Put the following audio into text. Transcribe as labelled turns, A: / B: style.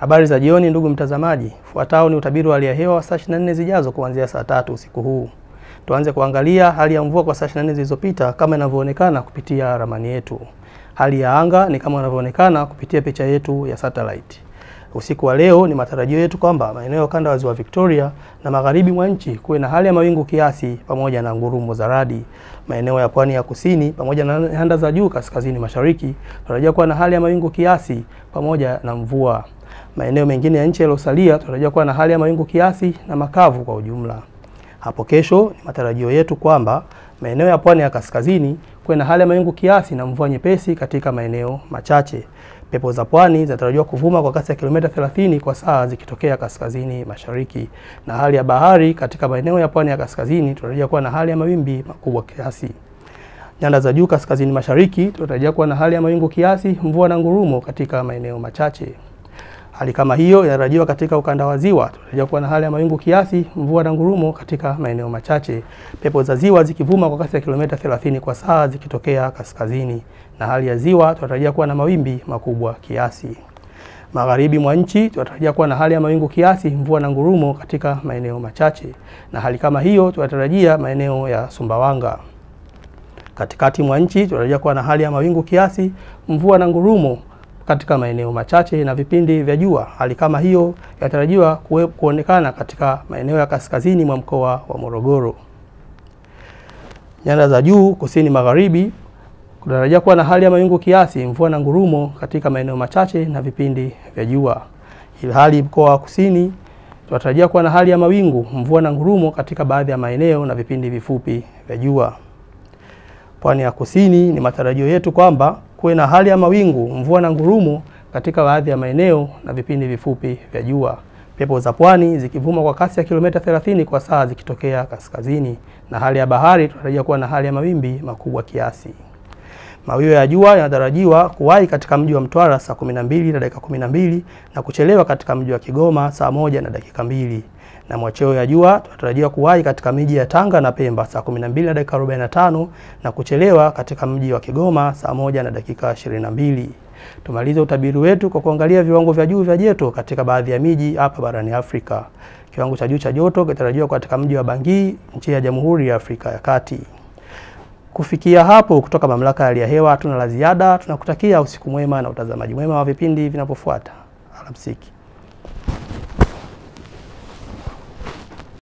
A: Habari za jioni ndugu mtazamaji, fuatao ni utabiri wa hali ya hewa saa 24 zijazo kuanzia saa tatu usiku huu. Tuanze kuangalia hali ya mvua kwa saa 24 zilizopita kama inavyoonekana kupitia ramani yetu. Hali ya anga ni kama inavyoonekana kupitia picha yetu ya satellite. Usiku wa leo ni matarajio yetu kwamba maeneo ya kanda wa ziwa Victoria na magharibi mwa nchi kuwe na hali ya mawingu kiasi pamoja na ngurumo za radi. Maeneo ya pwani ya kusini pamoja na nyanda za juu kaskazini mashariki tunatarajia kuwa na hali ya mawingu kiasi pamoja na mvua. Maeneo mengine ya nchi yaliyosalia tunatarajia kuwa na hali ya mawingu kiasi na makavu kwa ujumla. Hapo kesho ni matarajio yetu kwamba maeneo ya pwani ya kaskazini kuwe na hali ya mawingu kiasi na mvua nyepesi katika maeneo machache. Pepo za pwani zinatarajiwa kuvuma kwa kasi ya kilomita 30 kwa saa zikitokea kaskazini mashariki, na hali ya bahari katika maeneo ya pwani ya kaskazini tunatarajia kuwa na hali ya mawimbi makubwa kiasi. Nyanda za juu kaskazini mashariki tunatarajia kuwa na hali ya mawingu kiasi, mvua na ngurumo katika maeneo machache. Hali kama hiyo inatarajiwa katika ukanda wa ziwa. Tunatarajia kuwa na hali ya mawingu kiasi, mvua na ngurumo katika maeneo machache. Pepo za ziwa zikivuma kwa kasi ya kilomita 30 kwa saa zikitokea kaskazini, na hali ya ziwa tunatarajia kuwa na mawimbi makubwa kiasi. Magharibi mwa nchi tunatarajia kuwa na hali ya mawingu kiasi, mvua na ngurumo katika maeneo machache, na hali kama hiyo tunatarajia maeneo ya Sumbawanga. Katikati mwa nchi tunatarajia kuwa na hali ya mawingu kiasi, mvua na ngurumo katika maeneo machache na vipindi vya jua. Hali kama hiyo inatarajiwa kuonekana katika maeneo ya kaskazini mwa mkoa wa Morogoro. Nyanda za juu kusini magharibi kunatarajia kuwa na hali ya mawingu kiasi, mvua na ngurumo katika maeneo machache na vipindi vya jua. Ilhali mkoa wa kusini tunatarajia kuwa na hali ya mawingu, mvua na ngurumo katika baadhi ya maeneo na vipindi vifupi vya jua. Pwani ya kusini ni matarajio yetu kwamba kuwe na hali ya mawingu, mvua na ngurumo katika baadhi ya maeneo na vipindi vifupi vya jua. Pepo za pwani zikivuma kwa kasi ya kilomita 30 kwa saa zikitokea kaskazini, na hali ya bahari tunatarajia kuwa na hali ya mawimbi makubwa kiasi. Mawio ya jua yanatarajiwa kuwahi katika mji wa Mtwara saa 12 na dakika 12 na kuchelewa katika mji wa Kigoma saa moja na dakika mbili na mwacheo ya jua tunatarajiwa kuwahi katika miji ya Tanga na Pemba saa 12 na dakika 45 na kuchelewa katika mji wa Kigoma saa moja na dakika 22. Tumalize utabiri wetu kwa kuangalia viwango vya juu vya joto katika baadhi ya miji hapa barani Afrika. Kiwango cha juu cha joto kinatarajiwa katika mji wa Bangui, nchi ya Jamhuri ya Afrika ya Kati. Kufikia hapo, kutoka Mamlaka ya Hali ya Hewa hatuna la ziada. Tunakutakia usiku mwema na utazamaji mwema wa vipindi vinavyofuata. Alamsiki.